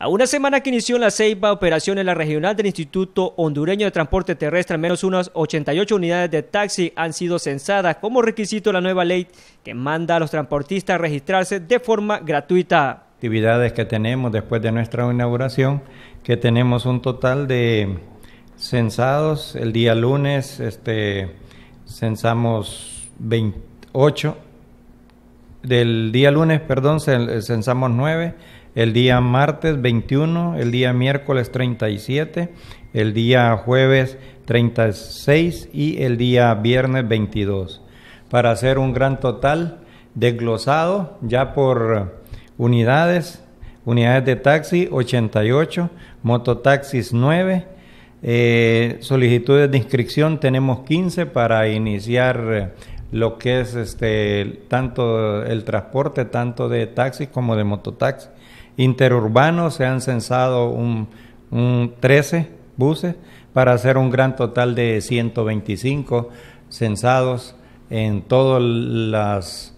A una semana que inició la Ceiba operación en la regional del Instituto Hondureño de Transporte Terrestre, al menos unas 88 unidades de taxi han sido censadas como requisito de la nueva ley que manda a los transportistas a registrarse de forma gratuita. Actividades que tenemos después de nuestra inauguración, que tenemos un total de censados. El día lunes este, censamos 28. Del día lunes, perdón, censamos 9 el día martes 21, el día miércoles 37, el día jueves 36 y el día viernes 22, para hacer un gran total desglosado ya por unidades, unidades de taxi 88, mototaxis 9, eh, solicitudes de inscripción tenemos 15 para iniciar eh, lo que es este tanto el transporte tanto de taxi como de mototaxi interurbanos se han censado un, 13 buses para hacer un gran total de 125 censados en todas las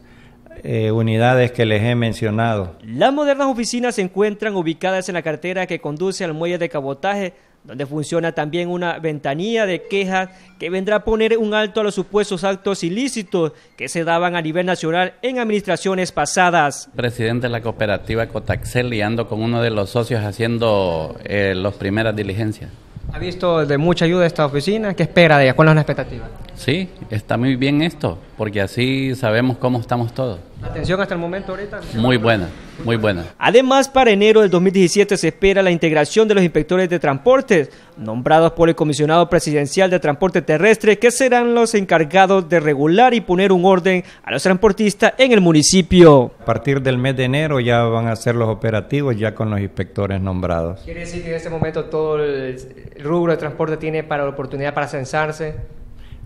eh, unidades que les he mencionado. Las modernas oficinas se encuentran ubicadas en la cartera que conduce al muelle de cabotaje donde funciona también una ventanilla de quejas que vendrá a poner un alto a los supuestos actos ilícitos que se daban a nivel nacional en administraciones pasadas. Presidente de la cooperativa Cotaxel y ando con uno de los socios haciendo eh, las primeras diligencias. ¿Ha visto de mucha ayuda esta oficina? ¿Qué espera de ella? ¿Cuál es la expectativa? Sí, está muy bien esto, porque así sabemos cómo estamos todos. ¿Atención hasta el momento ahorita? Muy buena, muy buena. Además, para enero del 2017 se espera la integración de los inspectores de transportes, nombrados por el comisionado presidencial de transporte terrestre, que serán los encargados de regular y poner un orden a los transportistas en el municipio. A partir del mes de enero ya van a ser los operativos ya con los inspectores nombrados. ¿Quiere decir que en este momento todo el rubro de transporte tiene para la oportunidad para censarse?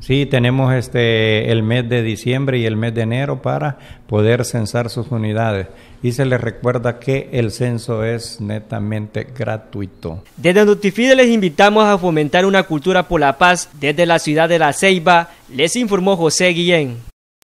Sí, tenemos este el mes de diciembre y el mes de enero para poder censar sus unidades. Y se les recuerda que el censo es netamente gratuito. Desde Notifide les invitamos a fomentar una cultura por la paz desde la ciudad de La Ceiba, les informó José Guillén.